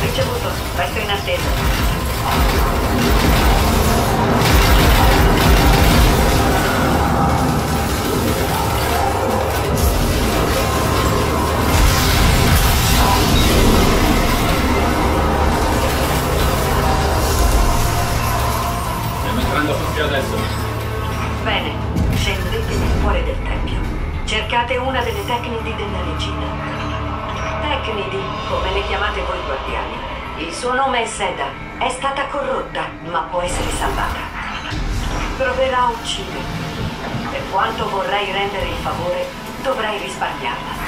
Ricevuto, resto in attesa. Stiamo entrando proprio adesso. Bene, scendete nel cuore del tempio. Cercate una delle tecnidi della regina. Tecnidi, come le chiamate voi guardiani. Il suo nome è Seda. È stata corrotta, ma può essere salvata. Proverà a uccidermi. Per quanto vorrei rendere il favore, dovrei risparmiarla.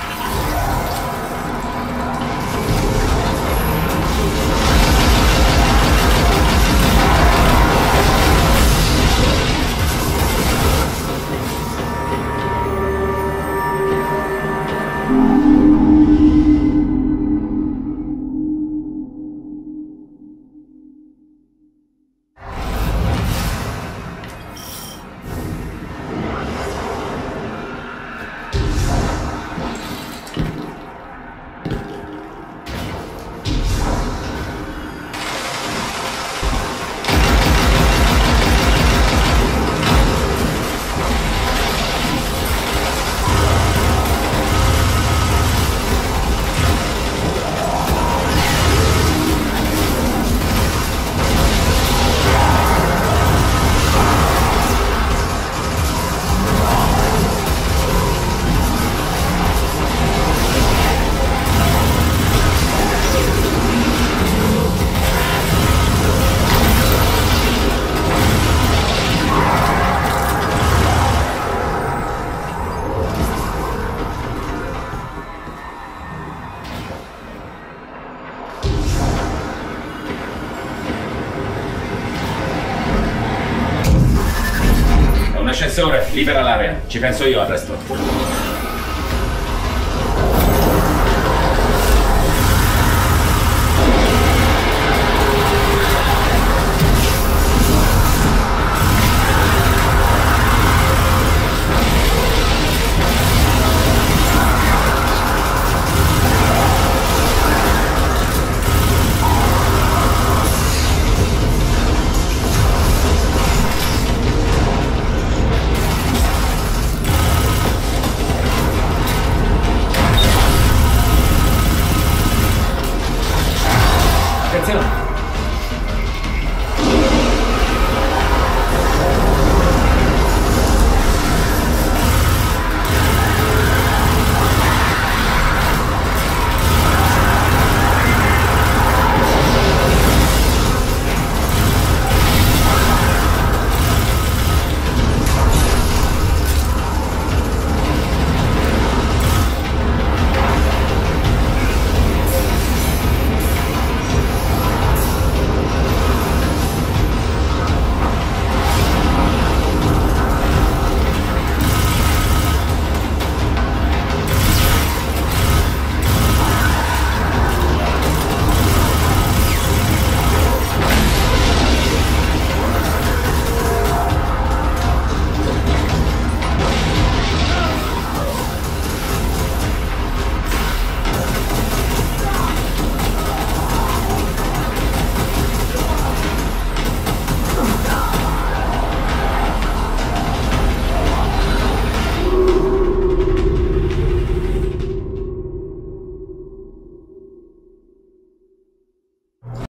È un ascensore, libera l'area. Ci penso io a presto. 进了。